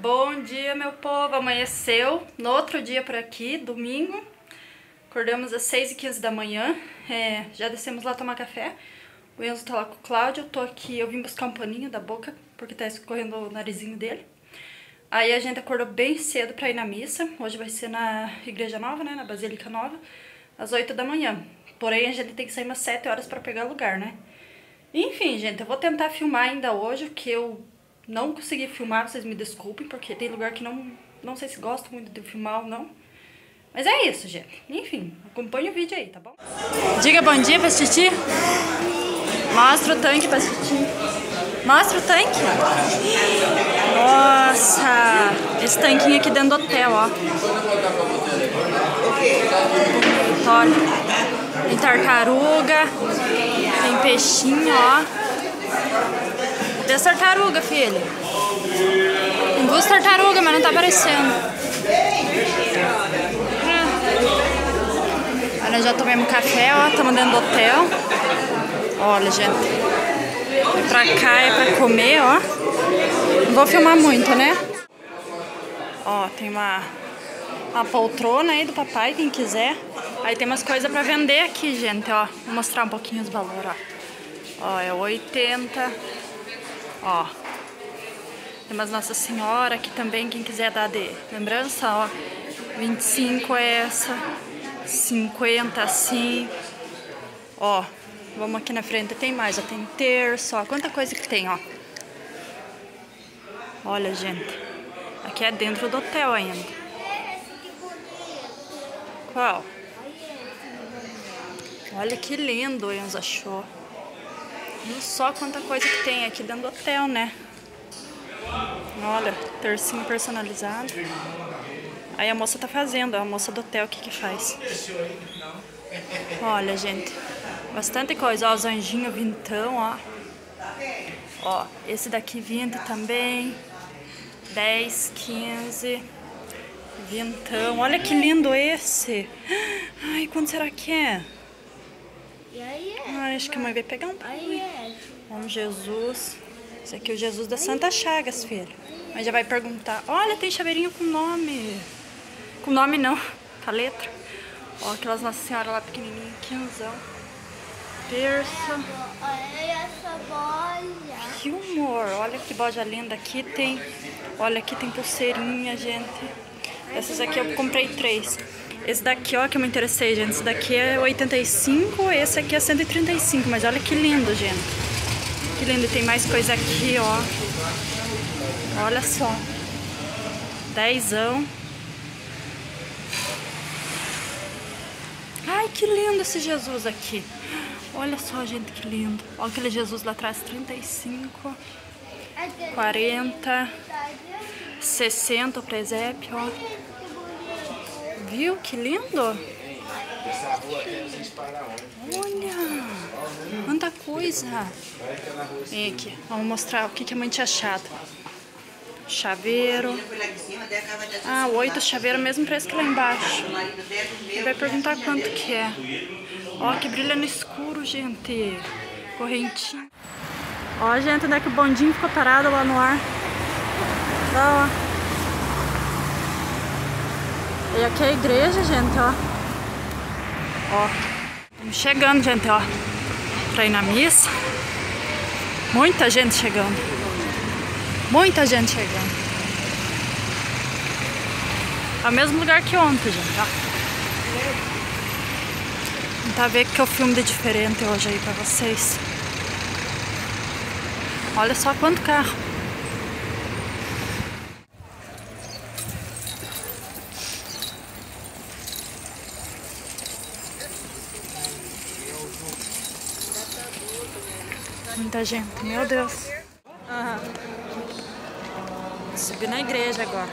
Bom dia, meu povo. Amanheceu no outro dia por aqui, domingo. Acordamos às 6h15 da manhã. É, já descemos lá tomar café. O Enzo tá lá com o Cláudio. Eu tô aqui, eu vim buscar um paninho da boca, porque tá escorrendo o narizinho dele. Aí a gente acordou bem cedo pra ir na missa. Hoje vai ser na Igreja Nova, né? Na Basílica Nova, às 8 da manhã. Porém, a gente tem que sair umas 7 horas pra pegar lugar, né? Enfim, gente, eu vou tentar filmar ainda hoje, que eu não consegui filmar, vocês me desculpem, porque tem lugar que não, não sei se gosto muito de filmar ou não. Mas é isso, gente. Enfim, acompanha o vídeo aí, tá bom? Diga bom dia pra assistir. Mostra o tanque pra assistir. Mostra o tanque. Nossa, esse tanquinho aqui dentro do hotel, ó. Olha, tem tartaruga, tem peixinho, ó. Tem tartaruga, filho. Tem duas tartarugas, mas não tá aparecendo. Olha, já tomamos café, ó. Estamos dentro do hotel. Olha, gente. É pra cá, é pra comer, ó. Não vou filmar muito, né? Ó, tem uma, uma poltrona aí do papai, quem quiser. Aí tem umas coisas pra vender aqui, gente, ó. Vou mostrar um pouquinho os valores, ó. Ó, é 80. Ó. Tem umas Nossa Senhora aqui também, quem quiser dar de lembrança, ó. 25 é essa. 50 assim. Ó, vamos aqui na frente, tem mais, ó. Tem terço, ó. Quanta coisa que tem, ó. Olha, gente. Aqui é dentro do hotel ainda. Qual? Olha que lindo o Enzo achou. Não só quanta coisa que tem aqui dentro do hotel, né? Olha, tercinho personalizado. Aí a moça tá fazendo, a moça do hotel, o que que faz? Olha, gente. Bastante coisa, ó, os anjinhos vintão, ó. Ó, esse daqui 20 também. 10, 15. Vintão. Olha que lindo esse. Ai, quanto será que é? Ai, acho que a mãe vai pegar um pouquinho. Vamos, Jesus. Esse aqui é o Jesus da Santa Chagas, filho. Mas já vai perguntar. Olha, tem chaveirinho com nome. Com nome não, com a letra. Ó, aquelas Nossa Senhora lá pequenininha, quinzão. Terça. Olha essa boja. Que humor. Olha que boja linda. Aqui tem... Olha, aqui tem pulseirinha, gente. Essas aqui eu comprei três. Esse daqui, ó, que eu me interessei, gente. Esse daqui é 85, esse aqui é 135. Mas olha que lindo, gente. Que lindo. Tem mais coisa aqui, ó. Olha só. Dezão. Ai, que lindo esse Jesus aqui. Olha só, gente, que lindo. Olha aquele Jesus lá atrás, 35, 40, 60 o presépio, ó. Viu? Que lindo. Olha, quanta coisa. Vem aqui, vamos mostrar o que, a mãe tinha achado. Chaveiro. Ah, oito chaveiro, mesmo preço que lá embaixo. Ele vai perguntar quanto que é. Ó, que brilha no escuro, gente. Correntinha. Ó, gente, onde é que o bondinho ficou parado lá no ar. Ó. E aqui é a igreja, gente, ó. Ó. Estamos chegando, gente, ó. Pra ir na missa. Muita gente chegando. Muita gente chegando. É o mesmo lugar que ontem, gente, ó. Tentar ver o que eu filme de diferente hoje aí pra vocês. Olha só quanto carro. Muita gente, meu Deus. Aham. Subir na igreja agora.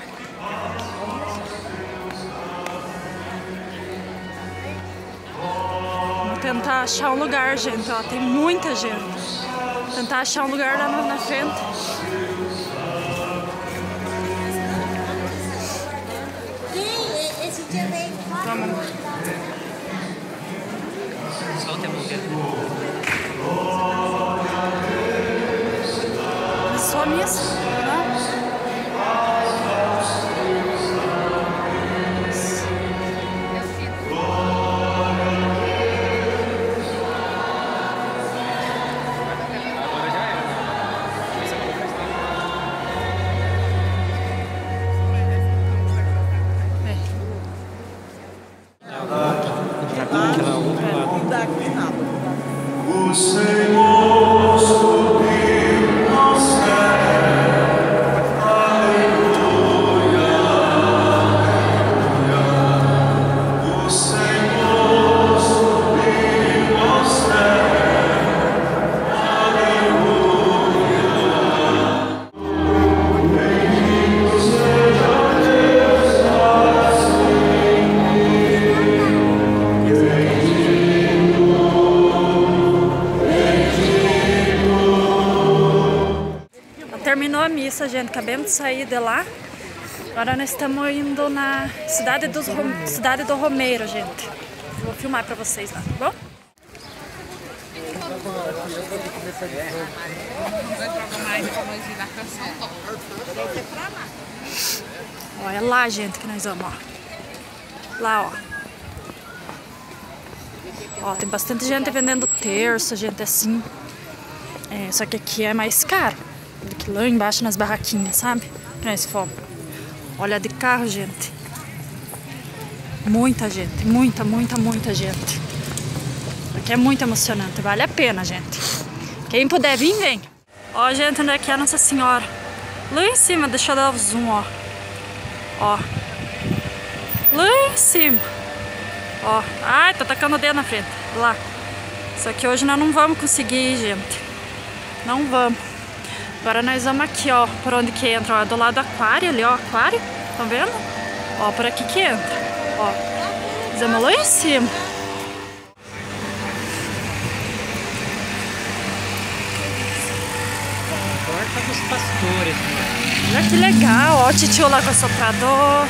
Vamos tentar achar um lugar, gente. Ó, tem muita gente. Tentar achar um lugar lá na frente. Esse dia veio Vamos. Só o tempo Só Acabamos de sair de lá. Agora nós estamos indo na cidade, dos, cidade do Romeiro, gente. Vou filmar pra vocês lá, tá bom? Olha lá, gente, que nós vamos, ó. Lá, ó. Ó, tem bastante gente vendendo terço, gente assim. É, só que aqui é mais caro do que lá embaixo nas barraquinhas, sabe? Que nós fomos. Olha de carro, gente. Muita gente, muita, muita, muita gente. Aqui é muito emocionante, vale a pena, gente. Quem puder vir, vem. Ó, gente, onde é que é Nossa Senhora? Lá em cima, deixa eu dar o zoom, ó. Ó. Lá em cima. Ó. Ai, tá tacando o dedo na frente. Lá. Só que hoje nós não vamos conseguir, gente. Não vamos. Agora nós vamos aqui, ó. Por onde que entra, ó. Do lado do aquário ali, ó. Aquário. Tá vendo? Ó, por aqui que entra. Ó. Vamos lá em cima. Porta dos pastores. Olha que legal. Ó, o titio lá com o soprador.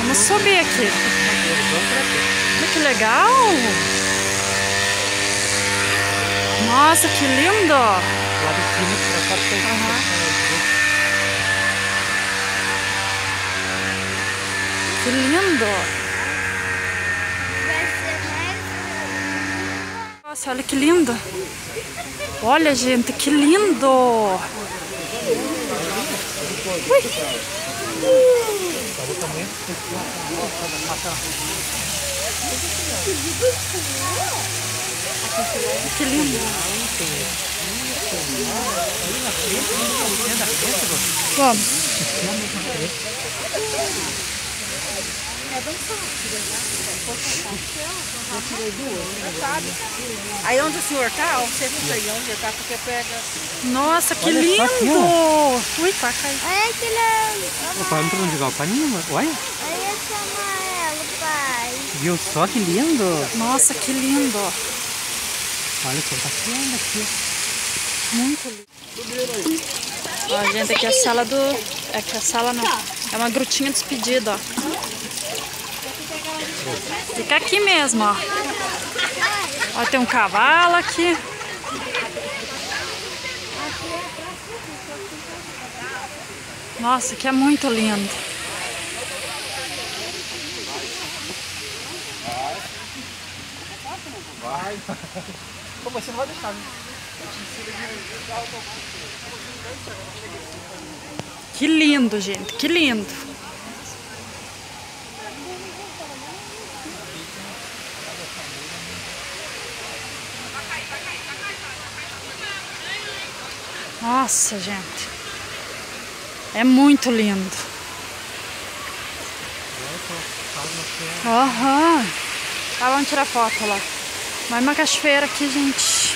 Vamos subir aqui. Olha que legal. Nossa, que lindo. Lá de cima, pra cá, tem Que lindo. Nossa, olha que lindo. Olha, gente, que lindo. Que lindo. Vamos. Aí onde o senhor tá, ó, você não sei onde tá, porque pega. Nossa, que lindo. Ui, vai cair. Olha que lindo. Opa, não pra onde igual paninho, olha. Olha esse amarelo, pai. Viu só que lindo? Nossa, que lindo. Olha o tá aqui. Muito lindo. Ó, gente, aqui é a sala do... Aqui é a sala não. É uma grutinha despedida, ó. Fica aqui mesmo, ó. Ó, tem um cavalo aqui. Nossa, que é muito lindo. Como você não vai deixar, né? Que lindo, gente. Que lindo. Nossa, gente. É muito lindo. Aham. Ah, vamos tirar foto lá. Mais uma cachoeira aqui, gente.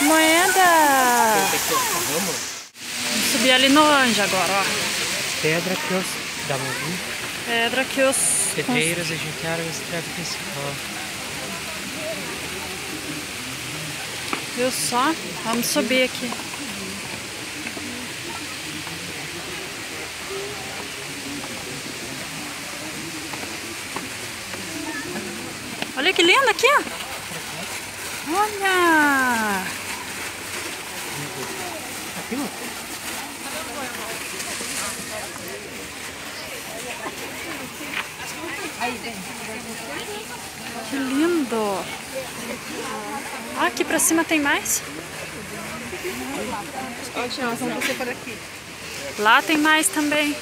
Moeda. Vamos. Subir ali no anjo agora, ó. Pedra que os... Dá uma. Pedra que os... Pedreiros ajeitaram a estrada principal. Viu só? Vamos subir aqui. Olha que lindo aqui. ó. Olha! Aqui. Que lindo! Ah, aqui pra cima tem mais? Lá tem mais também.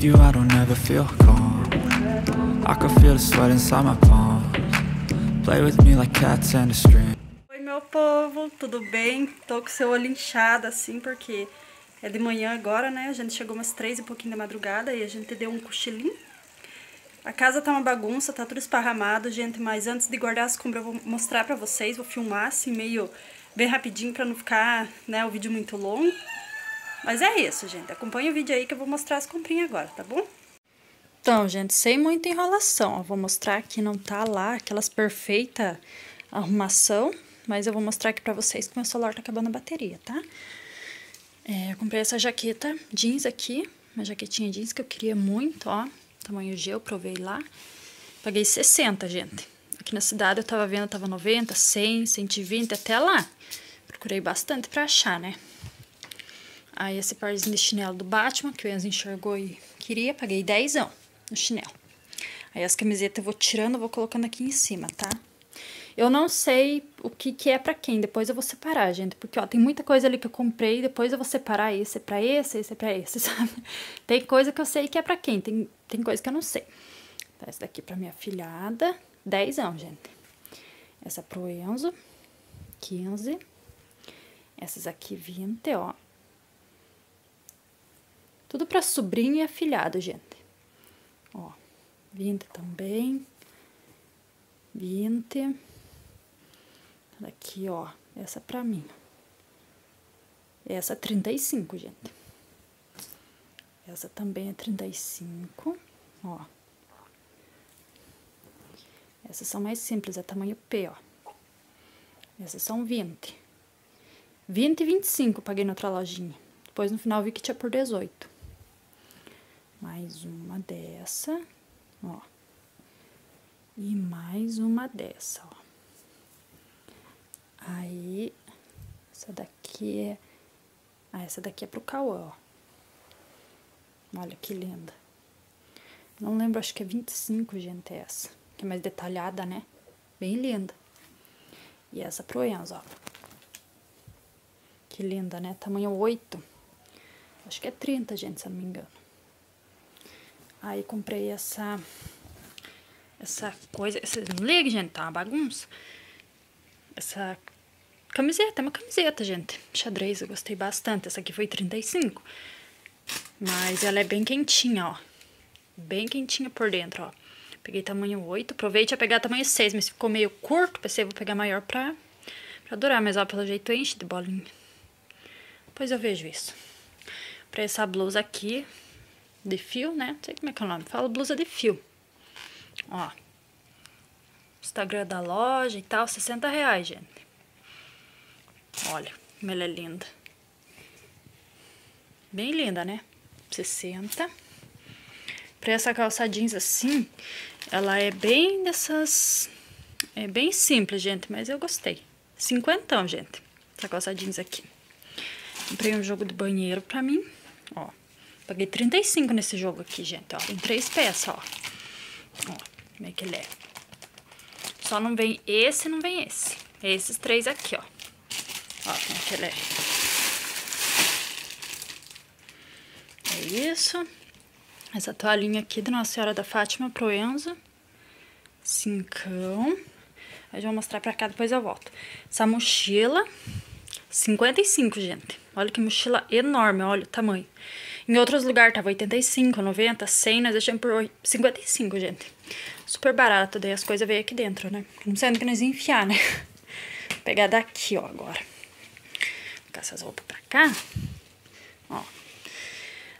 You, I don't ever feel calm. I can feel the sweat inside my. Play with me like cats and a string. Oi, meu povo, tudo bem? Tô com seu olho inchado assim, porque é de manhã agora, né? A gente chegou umas três e pouquinho da madrugada e a gente deu um cochilinho. A casa tá uma bagunça, tá tudo esparramado, gente, mas antes de guardar as compras eu vou mostrar pra vocês, vou filmar assim meio bem rapidinho pra não ficar, né, o vídeo muito longo. Mas é isso, gente, acompanha o vídeo aí que eu vou mostrar as comprinhas agora, tá bom? Então, gente, sem muita enrolação, ó, vou mostrar que não tá lá aquelas perfeita arrumação, mas eu vou mostrar aqui pra vocês que meu celular tá acabando a bateria, tá? É, eu comprei essa jaqueta jeans aqui, uma jaquetinha jeans que eu queria muito, ó, tamanho G, eu provei lá. Paguei 60, gente. Aqui na cidade eu tava vendo, tava 90, 100, 120, até lá. Procurei bastante pra achar, né? Aí esse parzinho de chinelo do Batman, que o Enzo enxergou e queria, paguei 10 no chinelo. Aí as camisetas eu vou tirando, vou colocando aqui em cima, tá? Eu não sei o que, que é pra quem, depois eu vou separar, gente. Porque, ó, tem muita coisa ali que eu comprei, depois eu vou separar esse é pra esse, esse é pra esse, sabe? Tem coisa que eu sei que é pra quem, tem, tem coisa que eu não sei. Tá, essa daqui pra minha filhada, 10 anos, gente. Essa pro Enzo, 15. Essas aqui, 20, ó. Tudo pra sobrinho e afilhado, gente. Ó, 20 também. 20. Daqui, ó, essa pra mim. Essa 35, gente. Essa também é 35, ó. Essas são mais simples, é tamanho P, ó. Essas são 20. 20 e 25 paguei na outra lojinha. Depois no final vi que tinha por 18. Mais uma dessa, ó. E mais uma dessa, ó. Aí, essa daqui é... Ah, essa daqui é pro Cauã, ó. Olha que linda. Não lembro, acho que é 25, gente, essa. Que é mais detalhada, né? Bem linda. E essa pro Enzo, ó. Que linda, né? Tamanho 8. Acho que é 30, gente, se eu não me engano. Aí comprei essa essa coisa. Vocês não gente, tá uma bagunça. Essa camiseta, é uma camiseta, gente. Xadrez, eu gostei bastante. Essa aqui foi 35. Mas ela é bem quentinha, ó. Bem quentinha por dentro, ó. Peguei tamanho 8. Aproveite a pegar tamanho 6, mas ficou meio curto. Pensei, vou pegar maior pra, pra durar. Mas, ó, pelo jeito enche de bolinha. Depois eu vejo isso. Pra essa blusa aqui, de fio, né? Não sei como é que é o nome. Fala blusa de fio. Ó. Instagram da loja e tal, 60 reais, gente. Olha, como ela é linda. Bem linda, né? 60. Pra essa calça jeans assim, ela é bem dessas... É bem simples, gente, mas eu gostei. Cinquentão, gente. Essa calça jeans aqui. Comprei um jogo de banheiro pra mim, ó. Paguei 35 nesse jogo aqui, gente, ó. Tem três peças, ó. Ó, como é que ele é. Só não vem esse não vem esse. Esses três aqui, ó. Ó, como é que ele é. É isso. Essa toalhinha aqui da Nossa Senhora da Fátima pro Enzo. Cincão. Eu vou mostrar pra cá, depois eu volto. Essa mochila, 55, gente. Olha que mochila enorme, olha o tamanho. Em outros lugares tava 85, 90, 100, nós deixamos por 55, gente. Super barato, daí as coisas veio aqui dentro, né? Não sei onde que nós enfiar, né? Vou pegar daqui, ó, agora. Vou colocar essas roupas pra cá. Ó.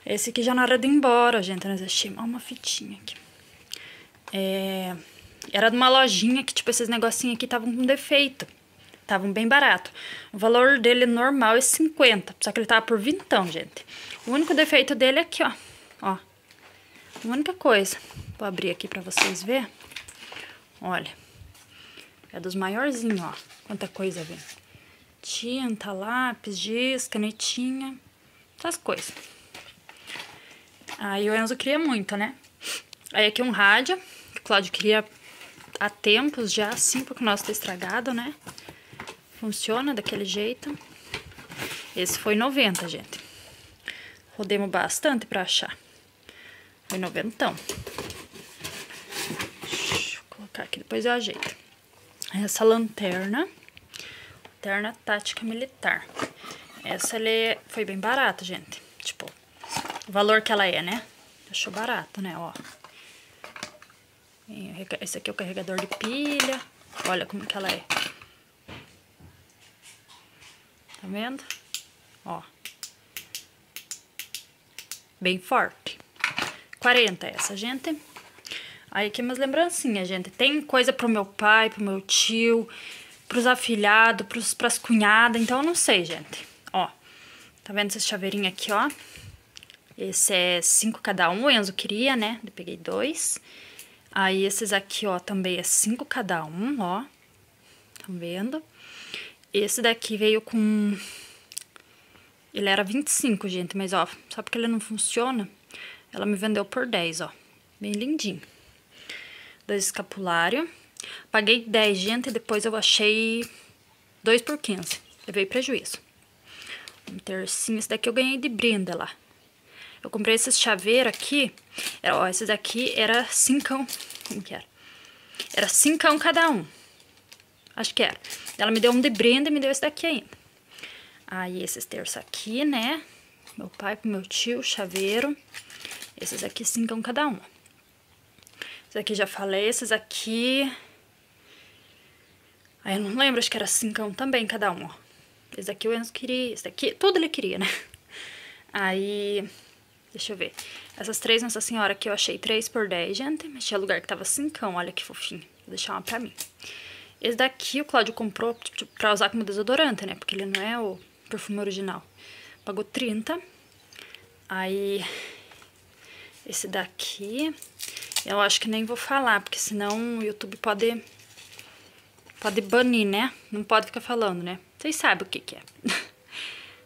Esse aqui já na hora de ir embora, gente, nós achamos. Uma fitinha aqui. É... Era de uma lojinha que, tipo, esses negocinhos aqui estavam com defeito. Estavam bem barato. O valor dele normal é 50, só que ele tava por vintão, gente. O único defeito dele é aqui, ó. Ó. A única coisa. Vou abrir aqui pra vocês verem. Olha. É dos maiorzinhos, ó. Quanta coisa vem. Tinta, lápis, giz, canetinha. Essas coisas. Aí o Enzo queria muito, né? Aí aqui um rádio. Que o Cláudio queria há tempos já, assim, porque o nosso tá estragado, né? Funciona daquele jeito. Esse foi 90, gente. Rodemos bastante pra achar. Foi noventão. Deixa eu colocar aqui, depois eu ajeito. Essa lanterna. Lanterna tática militar. Essa ele foi bem barata, gente. Tipo, o valor que ela é, né? Achou barato, né? Ó. Esse aqui é o carregador de pilha. Olha como que ela é. Tá vendo? Ó. Bem forte. 40 essa, gente. Aí aqui umas lembrancinhas, gente. Tem coisa pro meu pai, pro meu tio, pros afilhados, pros, pras cunhadas. Então eu não sei, gente. Ó. Tá vendo esse chaveirinho aqui, ó? Esse é 5 cada um. O Enzo queria, né? Eu peguei dois. Aí esses aqui, ó, também é 5 cada um, ó. Tá vendo? Esse daqui veio com... Ele era 25, gente, mas ó, só porque ele não funciona, ela me vendeu por 10, ó. Bem lindinho. Dois escapulário. Paguei 10, gente, e depois eu achei 2 por 15. Levei prejuízo. Um tercinho, esse daqui eu ganhei de brinde lá. Eu comprei esses chaveiros aqui, ó, esses aqui era cincão, como que era? Era cincão cada um. Acho que era. Ela me deu um de brinde e me deu esse daqui ainda. Aí esses terços aqui, né? Meu pai com meu tio, chaveiro. Esses aqui cincão cada um. Esses aqui já falei, esses aqui... Aí eu não lembro, acho que era cincão também cada um, ó. Esse aqui o Enzo queria, esse daqui, tudo ele queria, né? Aí, deixa eu ver. Essas três Nossa Senhora aqui eu achei 3 por 10, gente. Mas tinha lugar que tava cincão, olha que fofinho. Vou deixar uma pra mim. Esse daqui o Cláudio comprou tipo, pra usar como desodorante, né? Porque ele não é o perfume original. Pagou 30. Aí, esse daqui, eu acho que nem vou falar, porque senão o YouTube pode, pode banir, né? Não pode ficar falando, né? Vocês sabem o que que é.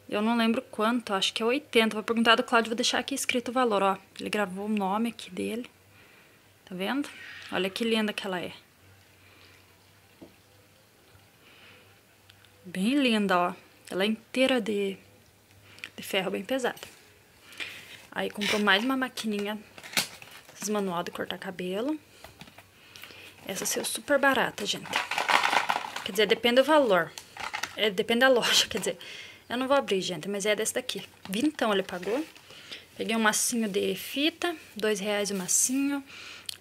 Eu não lembro quanto, acho que é 80. Vou perguntar do Cláudio, vou deixar aqui escrito o valor, ó. Ele gravou o nome aqui dele. Tá vendo? Olha que linda que ela é. Bem linda, ó. Ela é inteira de, de ferro bem pesada. Aí comprou mais uma maquininha, esses manual de cortar cabelo. Essa saiu super barata, gente. Quer dizer, depende do valor. É, depende da loja, quer dizer. Eu não vou abrir, gente, mas é desse daqui. Vintão ele pagou. Peguei um massinho de fita, dois reais o massinho.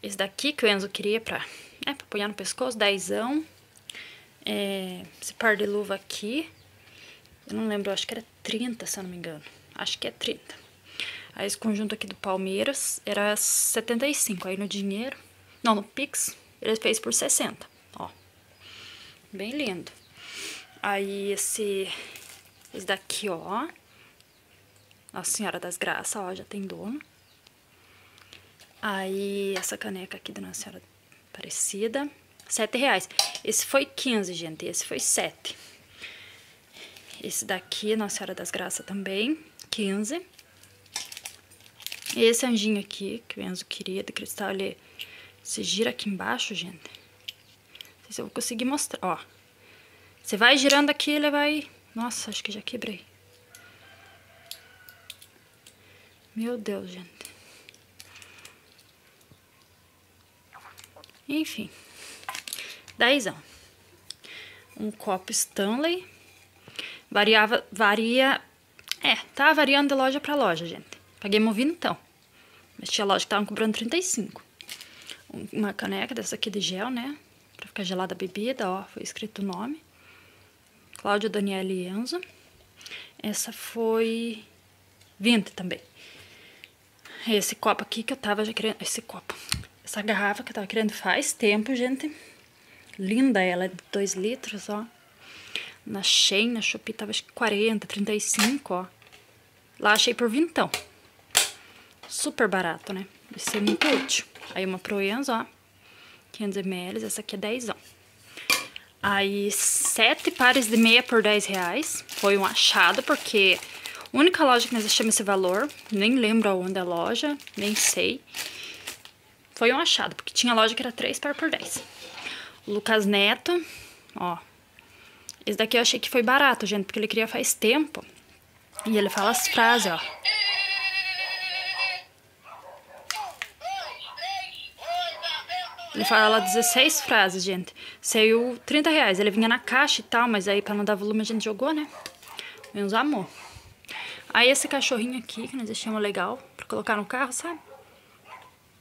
Esse daqui que o Enzo queria pra, né, pra apoiar no pescoço, dezão. É, esse par de luva aqui, eu não lembro, acho que era 30, se eu não me engano. Acho que é 30. Aí esse conjunto aqui do Palmeiras era 75. Aí no dinheiro, não, no Pix, ele fez por 60, ó. Bem lindo. Aí esse, esse daqui, ó. Nossa Senhora das Graças, ó, já tem dono. Aí essa caneca aqui da Nossa Senhora Aparecida, sete reais. Esse foi 15, gente, esse foi 7. Esse daqui, Nossa Senhora das Graças também, 15. Esse anjinho aqui, que o Enzo queria, de cristal, ele se gira aqui embaixo, gente. Não sei se eu vou conseguir mostrar, ó. Você vai girando aqui, ele vai... Nossa, acho que já quebrei. Meu Deus, gente. Enfim. Dezão. Um copo Stanley. Variava, varia... É, tá variando de loja pra loja, gente. Paguei então. Mas tinha loja que estavam cobrando 35. Uma caneca dessa aqui de gel, né? Pra ficar gelada a bebida, ó. Foi escrito o nome. Cláudia, Daniela Enzo. Essa foi 20 também. Esse copo aqui que eu tava já querendo... Esse copo. Essa garrafa que eu tava querendo faz tempo, gente. Linda ela, de 2 litros, ó. Na Shein, na Shopee, tava acho que 40, 35, ó. Lá achei por vintão. Super barato, né? Vai ser muito útil. Aí uma pro Enzo, ó. 500ml, essa aqui é 10. Aí, sete pares de meia por 10 reais. Foi um achado, porque a única loja que nós achamos esse valor, nem lembro aonde é a loja, nem sei. Foi um achado, porque tinha loja que era 3 pares por 10. O Lucas Neto, ó. Esse daqui eu achei que foi barato, gente, porque ele cria faz tempo. E ele fala as frases, ó. Ele fala 16 frases, gente. Saiu 30 reais. Ele vinha na caixa e tal, mas aí pra não dar volume a gente jogou, né? Menos amor. Aí esse cachorrinho aqui, que nós achamos legal, pra colocar no carro, sabe?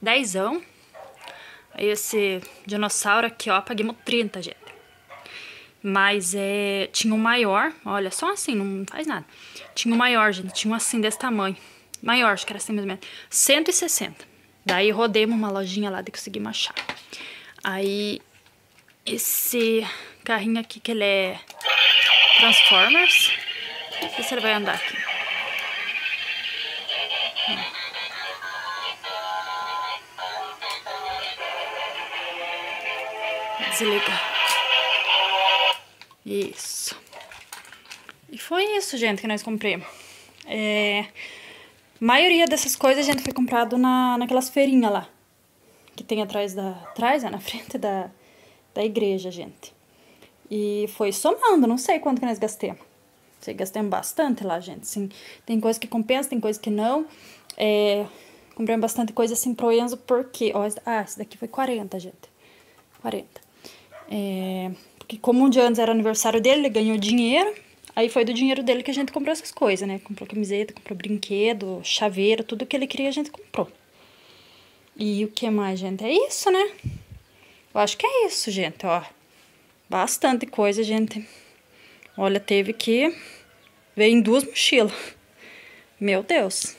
Dezão. Aí esse dinossauro aqui, ó, paguemos 30, gente. Mas é, tinha um maior, olha, só assim, não faz nada. Tinha um maior, gente, tinha um assim desse tamanho. Maior, acho que era assim menos. 160. Daí rodemos uma lojinha lá de conseguimos achar. Aí, esse carrinho aqui, que ele é Transformers. Não sei se ele vai andar aqui. Desliga. Isso. E foi isso, gente, que nós compramos. É... maioria dessas coisas a gente foi comprado na, naquelas feirinhas lá. Que tem atrás da... Atrás, é, na frente da, da igreja, gente. E foi somando, não sei quanto que nós gastamos. Sei, gastamos bastante lá, gente. Sim, tem coisa que compensa, tem coisa que não. É... Compramos bastante coisa assim pro Enzo, porque... Ó, ah, esse daqui foi 40, gente. 40. É... Porque como um dia antes era aniversário dele, ele ganhou dinheiro. Aí foi do dinheiro dele que a gente comprou essas coisas, né? Comprou camiseta, comprou brinquedo, chaveiro, tudo que ele queria a gente comprou. E o que mais, gente? É isso, né? Eu acho que é isso, gente, ó. Bastante coisa, gente. Olha, teve que... Veio em duas mochilas. Meu Deus.